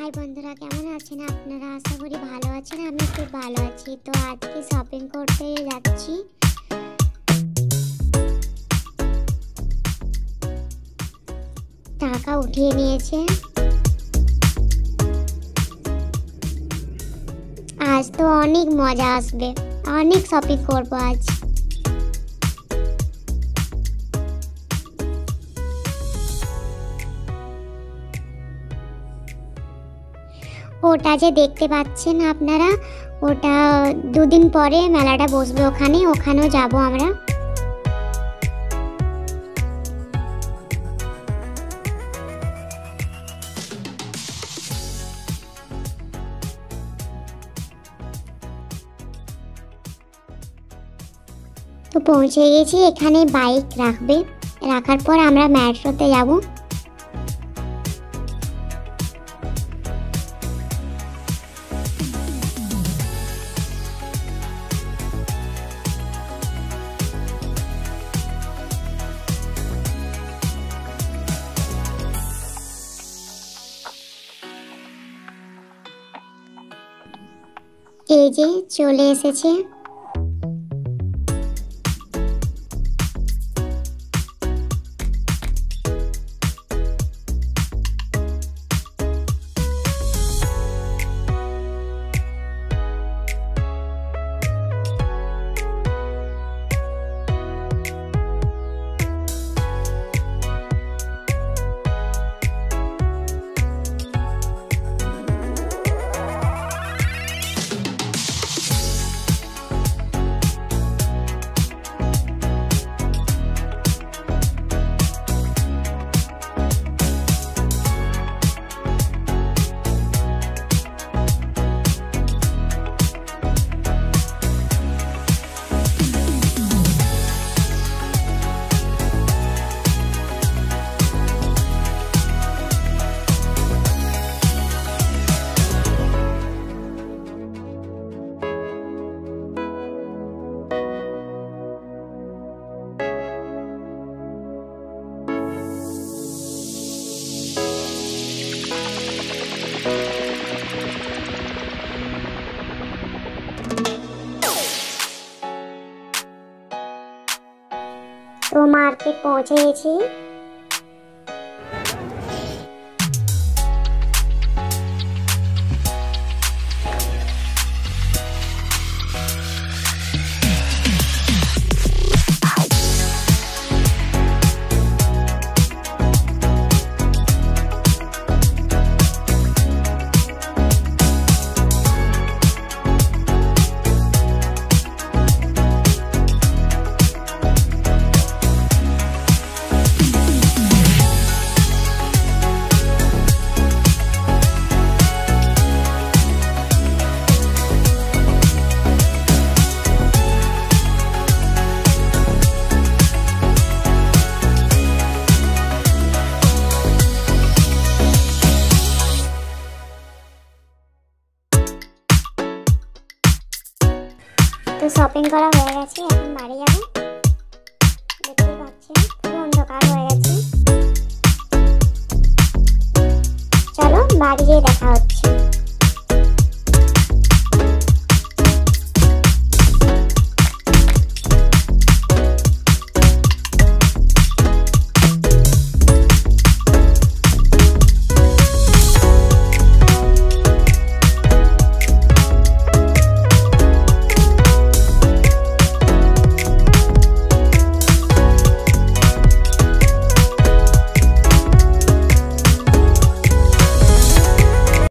High বন্ধুরা, কেমন আছেন আপনারা? আশা করি ভালো আছেন, আমি খুব ভালো আছি। তো আজকে শপিং করতে যাচ্ছি। টাকা উঠিয়ে নিয়েছে। আজ তো অনেক মজা আসবে। অনেক শপিং করব আজ। ওটা যে দেখতে পাচ্ছেন আপনারা, ওটা দুদিন পরে মেলাটা বসবে ওখানে, ওখানেও যাব আমরা। তো পৌঁছে গেছি, এখানে বাইক রাখবে। রাখার পর আমরা মেট্রোতে যাব। এই যে চলে এসেছে। মার্কেট পৌঁছে গেছি শপিং করা হয়ে গেছে, এখন বাড়ি দেখতে পাচ্ছেন অন্ধকার হয়ে গেছে। চলো বাড়ি গিয়ে দেখা হচ্ছে।